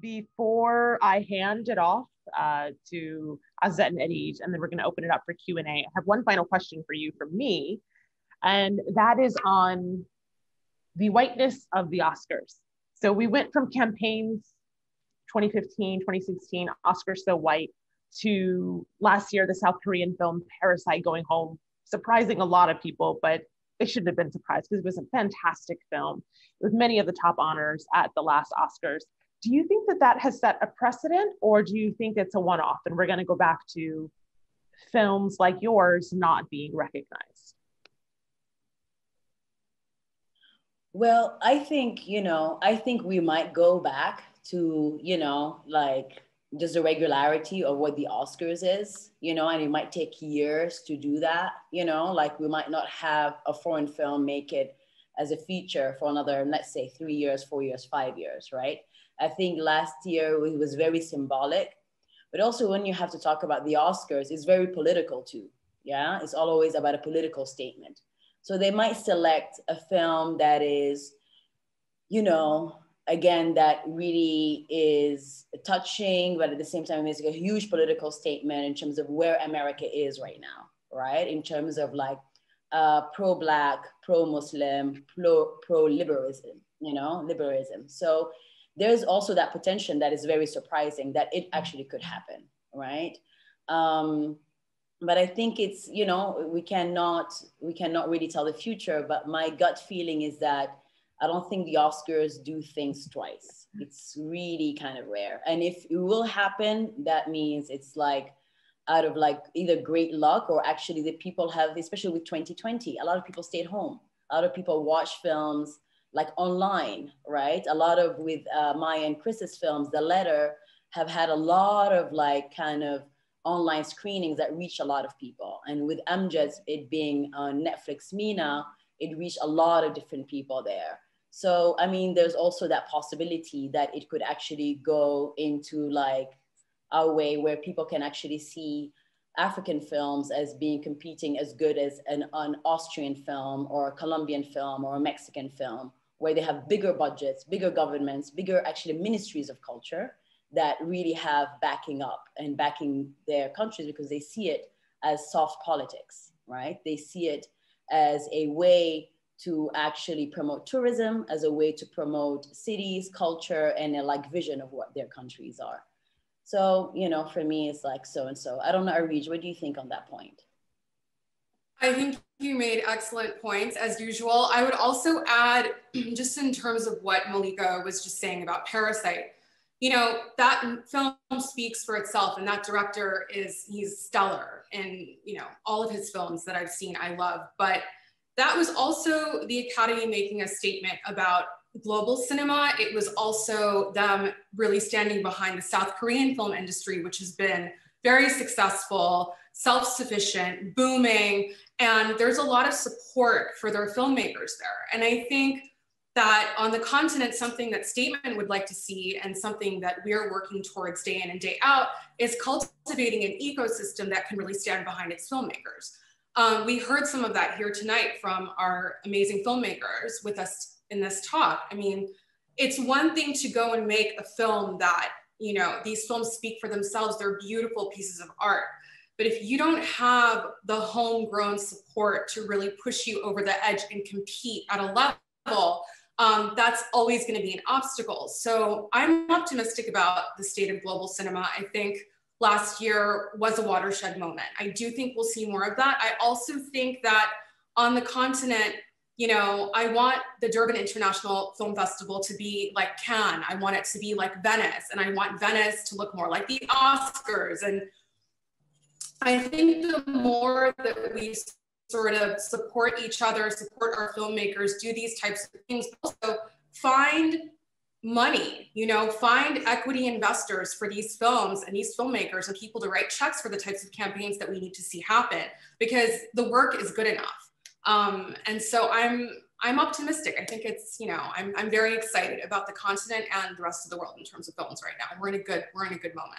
before I hand it off uh, to Azza and Areej, and then we're going to open it up for Q&A, I have one final question for you from me, and that is on the whiteness of the Oscars. So we went from campaigns 2015, 2016, Oscar So White, to last year, the South Korean film Parasite going home, surprising a lot of people, but they shouldn't have been surprised because it was a fantastic film with many of the top honors at the last Oscars. Do you think that that has set a precedent, or do you think it's a one off and we're going to go back to films like yours not being recognized? Well, I think, you know, I think we might go back to, you know, like just the regularity of what the Oscars is, you know, and it might take years to do that, you know, like we might not have a foreign film make it as a feature for another, let's say, three years, four years, five years, right? I think last year it was very symbolic, but also when you have to talk about the Oscars, it's very political too. Yeah, it's always about a political statement. So they might select a film that is, you know, again, that really is touching, but at the same time, it's a huge political statement in terms of where America is right now, right? In terms of like uh, pro-black, pro-Muslim, pro-liberalism, you know, liberalism. So there's also that potential that is very surprising that it actually could happen, right? Um, but I think it's, you know, we cannot, we cannot really tell the future, but my gut feeling is that I don't think the Oscars do things twice. It's really kind of rare. And if it will happen, that means it's like out of like either great luck or actually the people have, especially with 2020, a lot of people stayed home. A lot of people watch films like online, right? A lot of with uh, Maia and Chris's films, The Letter, have had a lot of like kind of online screenings that reach a lot of people. And with Amjad's, it being on Netflix MENA, it reached a lot of different people there. So, I mean, there's also that possibility that it could actually go into like a way where people can actually see African films as being competing as good as an, an Austrian film or a Colombian film or a Mexican film, where they have bigger budgets, bigger governments, bigger actually ministries of culture that really have backing up and backing their countries because they see it as soft politics, right? They see it as a way to actually promote tourism as a way to promote cities, culture, and a like vision of what their countries are. So, you know, for me, it's like so and so. I don't know, Areej, what do you think on that point? I think you made excellent points as usual. I would also add, just in terms of what Malika was just saying about Parasite, you know, that film speaks for itself, and that director is, he's stellar in, you know, all of his films that I've seen, I love. But that was also the Academy making a statement about global cinema. It was also them really standing behind the South Korean film industry, which has been very successful, self-sufficient, booming, and there's a lot of support for their filmmakers there. And I think that on the continent, something that Statement would like to see and something that we're working towards day in and day out is cultivating an ecosystem that can really stand behind its filmmakers. Um, we heard some of that here tonight from our amazing filmmakers with us in this talk. I mean, it's one thing to go and make a film that, you know, these films speak for themselves. They're beautiful pieces of art. But if you don't have the homegrown support to really push you over the edge and compete at a level, um, that's always going to be an obstacle. So I'm optimistic about the state of global cinema. I think last year was a watershed moment. I do think we'll see more of that. I also think that on the continent, you know, I want the Durban International Film Festival to be like Cannes. I want it to be like Venice, and I want Venice to look more like the Oscars. And I think the more that we sort of support each other, support our filmmakers, do these types of things, also find money, you know, find equity investors for these films and these filmmakers and people to write checks for the types of campaigns that we need to see happen because the work is good enough. Um, and so I'm I'm optimistic. I think it's, you know, I'm, I'm very excited about the continent and the rest of the world in terms of films right now. We're in a good, we're in a good moment.